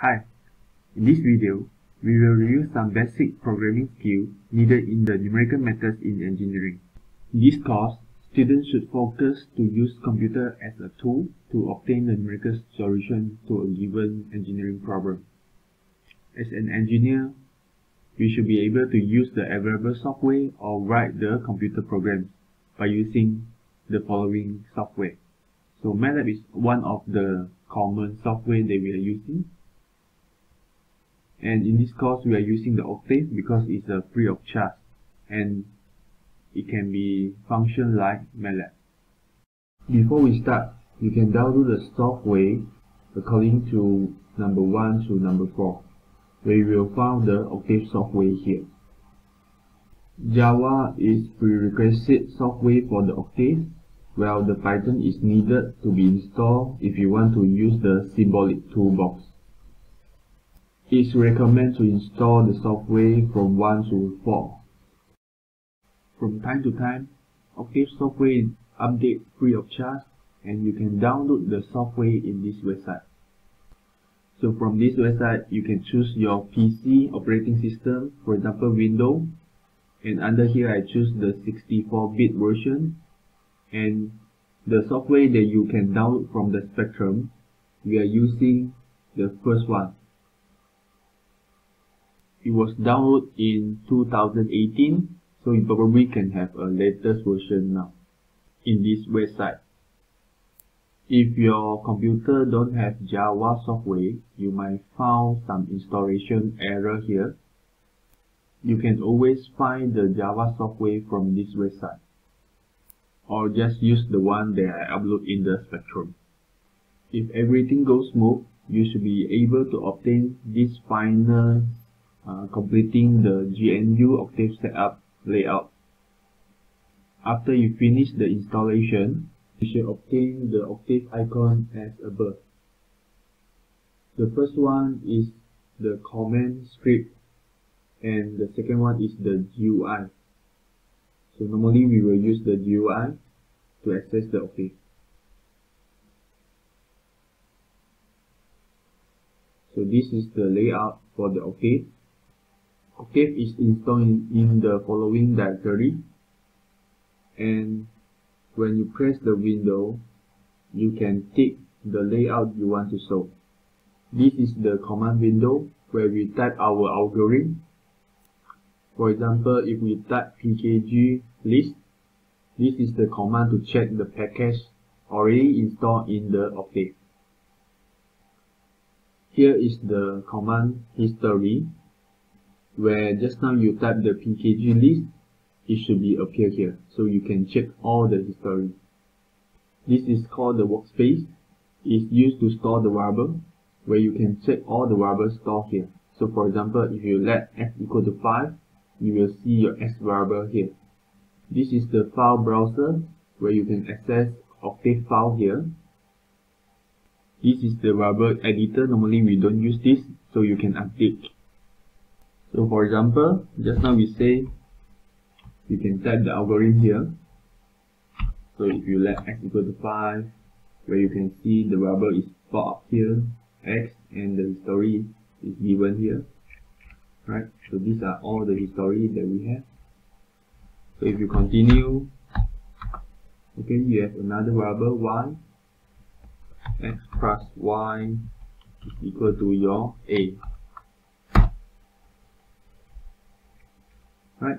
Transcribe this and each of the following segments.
Hi, in this video, we will review some basic programming skills needed in the numerical methods in engineering. In this course, students should focus to use computer as a tool to obtain the numerical solution to a given engineering problem. As an engineer, we should be able to use the available software or write the computer programs by using the following software. So MATLAB is one of the common software that we are using. And in this course, we are using the Octave because it's a free of charge and it can be function like MATLAB. Before we start, you can download the software according to number 1 to number 4, where you will find the Octave software here. Java is prerequisite software for the Octave while the Python is needed to be installed if you want to use the symbolic toolbox. It's recommended to install the software from 1 to 4. From time to time, Octave software update free of charge and you can download the software in this website. So from this website, you can choose your PC operating system, for example Windows, and under here I choose the 64-bit version and the software that you can download from the spectrum we are using the first one it was downloaded in 2018 so you probably can have a latest version now in this website if your computer don't have Java software you might find some installation error here you can always find the Java software from this website or just use the one that I upload in the spectrum. If everything goes smooth, you should be able to obtain this final uh, completing the GNU Octave setup layout. After you finish the installation, you should obtain the Octave icon as above. The first one is the command script and the second one is the GUI. So normally we will use the GUI to access the Octave. So this is the layout for the Octave. Octave is installed in, in the following directory and when you press the window you can tick the layout you want to show. This is the command window where we type our algorithm for example, if we type pkg list, this is the command to check the package already installed in the Octave. Here is the command history, where just now you type the pkg list, it should be appear here, so you can check all the history. This is called the workspace. It's used to store the variable, where you can check all the variables stored here. So for example, if you let x equal to 5, you will see your X variable here. This is the file browser where you can access Octave file here. This is the variable editor. Normally we don't use this, so you can update. So for example, just now we say you can type the algorithm here. So if you let x equal to 5, where you can see the variable is pop up here, x, and the history is given here. Right? So these are all the history that we have. So if you continue okay you have another variable y. x plus y is equal to your a right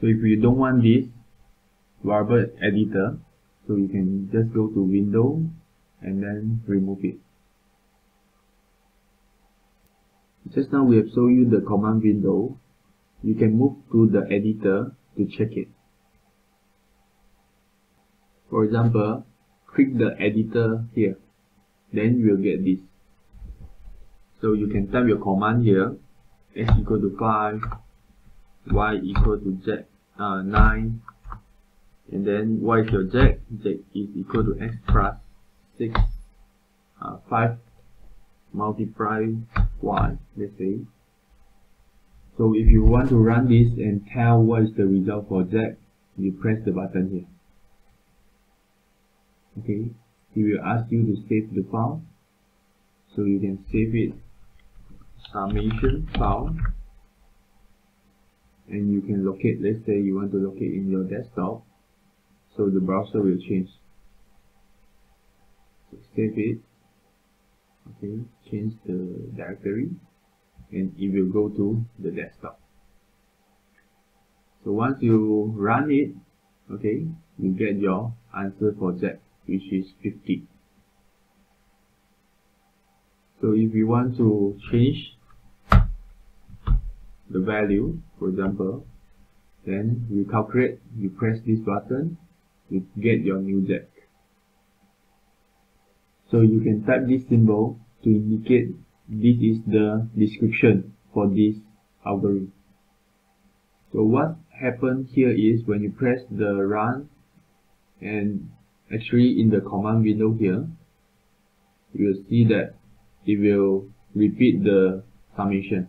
so if you don't want this variable editor so you can just go to window and then remove it Just now we have shown you the command window. You can move to the editor to check it. For example, click the editor here. Then you will get this. So you can type your command here. x equal to 5, y equal to z uh, 9, and then what is your z? z is equal to x plus 6, uh, 5 multiply y, let's say. So if you want to run this and tell what is the result for z, you press the button here. Okay, it will ask you to save the file. So you can save it summation file and you can locate let's say you want to locate in your desktop so the browser will change. So save it okay change the directory and it will go to the desktop. So once you run it okay you get your answer for Z which is 50 so if you want to change the value for example then you calculate you press this button you get your new deck. so you can type this symbol to indicate this is the description for this algorithm so what happened here is when you press the run and actually in the command window here you will see that it will repeat the summation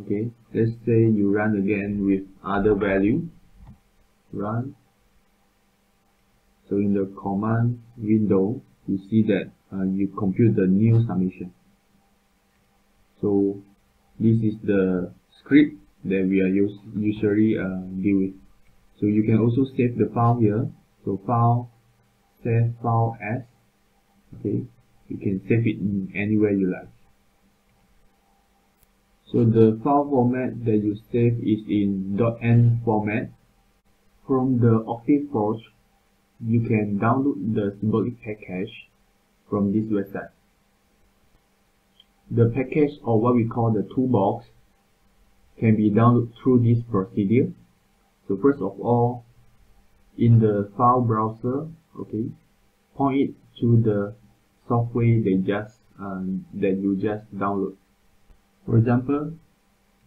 okay let's say you run again with other value. Run. So in the command window you see that uh, you compute the new summation so this is the script that we are use, usually uh, deal with. So you can also save the file here. So file save file as. Okay you can save it in anywhere you like so the file format that you save is in .m format. From the OctaveForge you can download the symbolic package from this website. The package or what we call the toolbox can be downloaded through this procedure. So first of all in the file browser okay point it to the software they just um, that you just download for example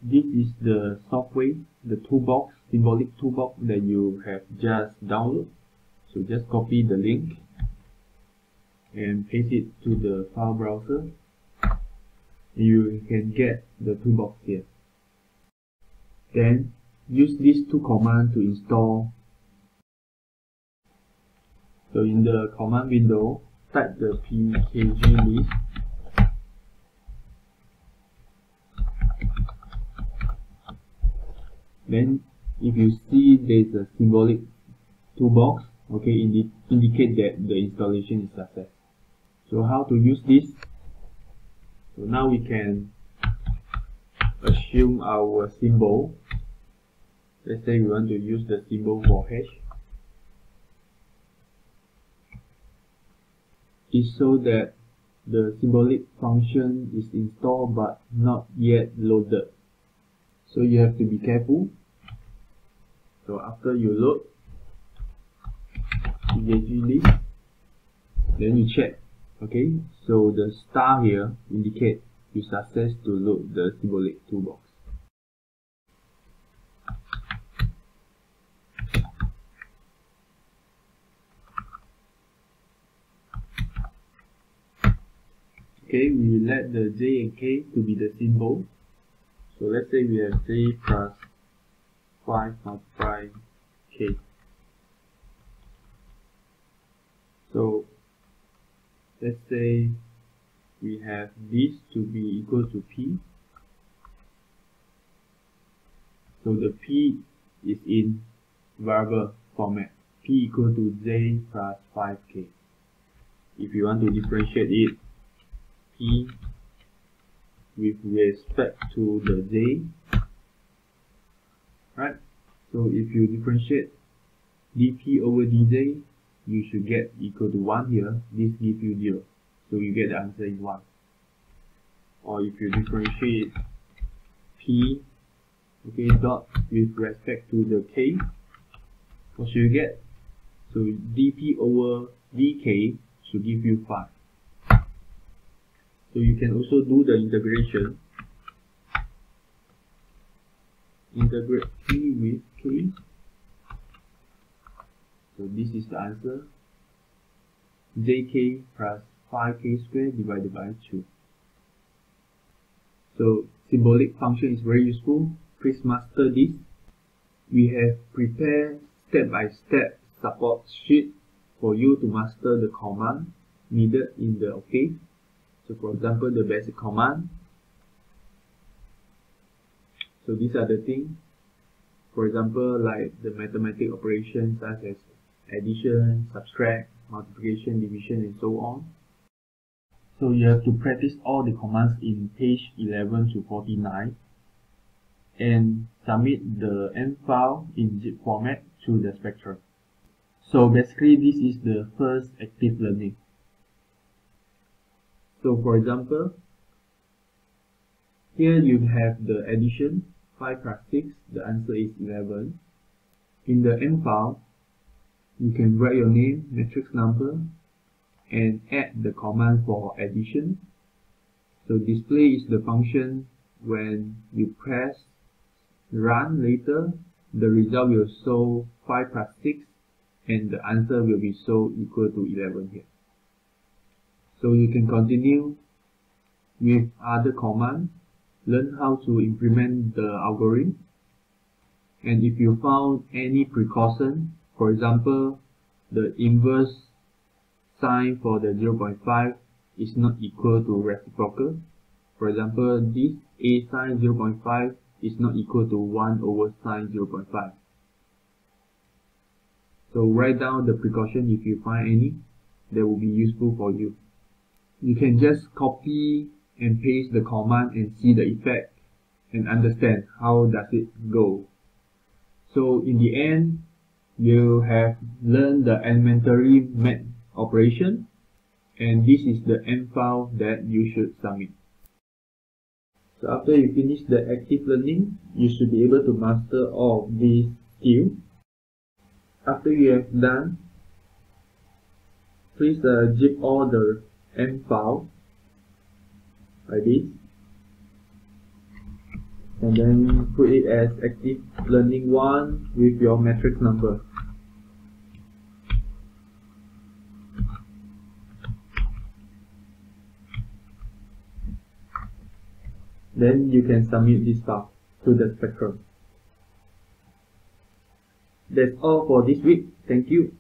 this is the software the toolbox symbolic toolbox that you have just downloaded. So just copy the link and paste it to the file browser. You can get the toolbox here. Then use these two commands to install. So in the command window type the pkg list then if you see there's a symbolic toolbox okay indi indicate that the installation is success. So how to use this? So now we can assume our symbol. Let's say we want to use the symbol for hash. Is so that the symbolic function is installed but not yet loaded. So you have to be careful so after you load engaging list then you check okay? So the star here indicate you success to load the symbolic toolbox. Okay we let the j and k to be the symbol. So let's say we have j plus 5 multiply k. So let's say we have this to be equal to p. So the p is in variable format. P equal to j plus 5k if you want to differentiate it p with respect to the j right? So if you differentiate dp over dj you should get equal to 1 here. This gives you 0 so you get the answer is 1 or if you differentiate p okay dot with respect to the k what should you get? So dp over dk should give you 5 so you can also do the integration. Integrate p with k. So this is the answer. jk plus 5k squared divided by 2. So symbolic function is very useful. Please master this. We have prepared step-by-step -step support sheet for you to master the command needed in the Octave. So for example, the basic command, So these are the things. For example, like the mathematical operations such as addition, subtract, multiplication, division, and so on. So you have to practice all the commands in page 11 to 49 and submit the M file in zip format to the Spectrum. So basically this is the first active learning. So for example, here you have the addition 5 plus 6, the answer is 11. In the M file, you can write your name, matrix number, and add the command for addition. So display is the function when you press run later, the result will show 5 plus 6 and the answer will be so equal to 11 here. So you can continue with other commands, learn how to implement the algorithm. And if you found any precaution, for example, the inverse sine for the 0.5 is not equal to reciprocal. For example, this a sine 0.5 is not equal to 1 over sine 0.5. So write down the precaution if you find any that will be useful for you. You can just copy and paste the command and see the effect and understand how does it go. So in the end, you have learned the elementary math operation and this is the M file that you should submit. So after you finish the active learning, you should be able to master all of these skills after you have done please uh, zip all the M file like this and then put it as active learning 1 with your matrix number then you can submit this file to the spectrum that's all for this week. Thank you.